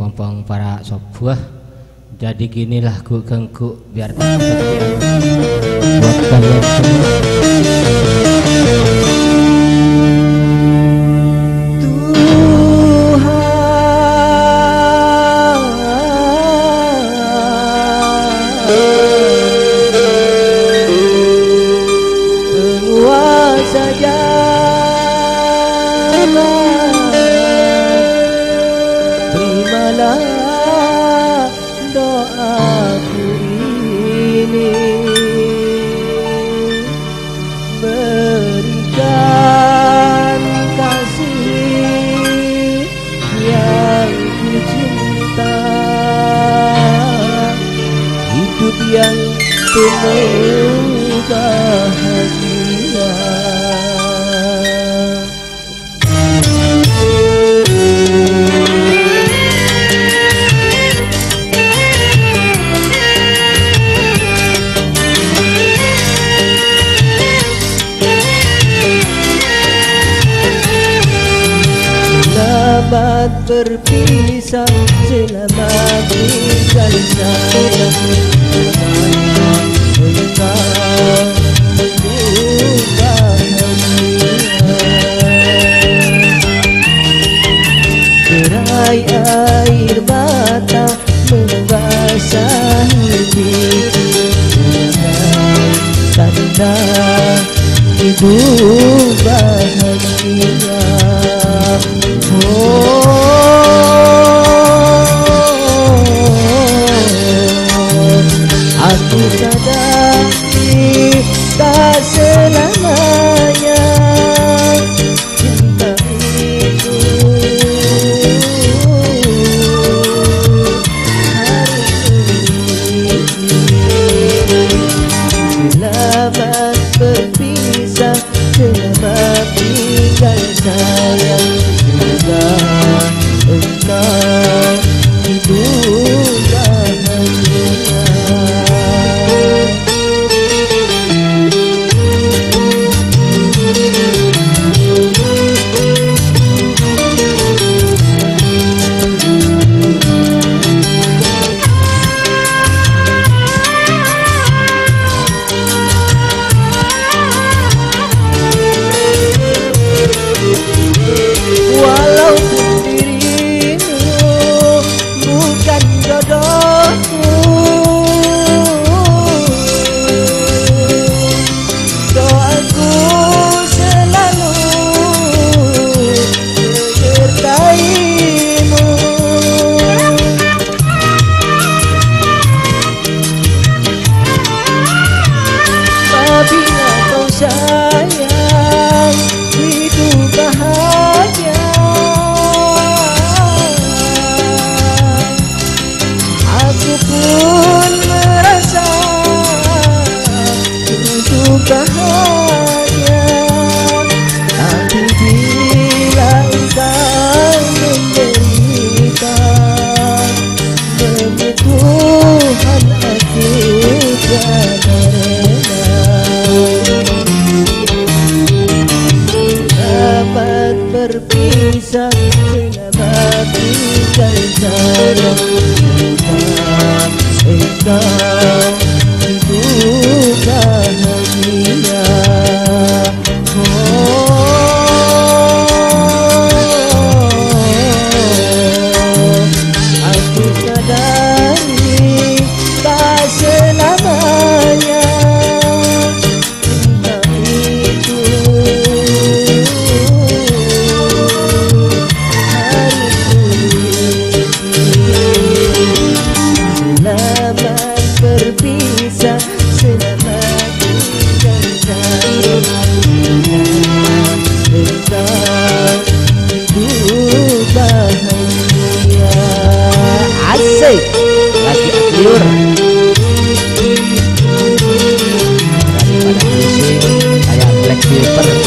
pompong para sop buah, jadi gini ku kengku biar tak buat kalian semua. Saja dân tôi mới ta hết. selamat berpisah selamat tinggal saya Tanda hidup bahagia. berpisah. Selamat tinggal saya Aku pun merasa Itu juga Gracias.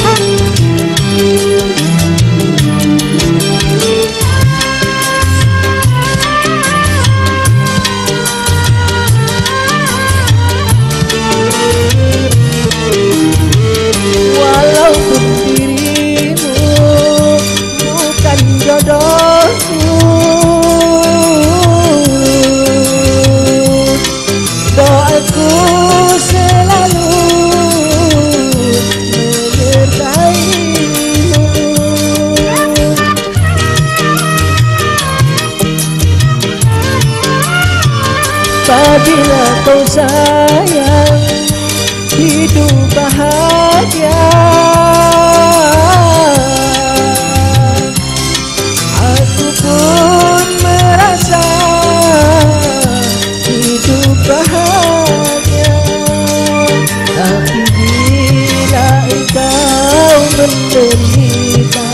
Bisa bila kau sayang Hidup bahagia. Aku pun merasa Hidup bahagia. Tapi bila engkau menderita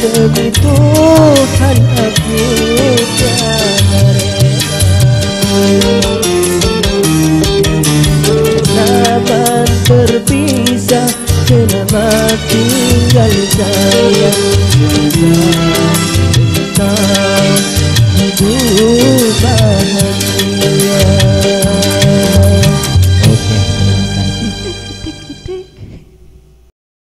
Begitu berpisah Kenapa tinggal saya.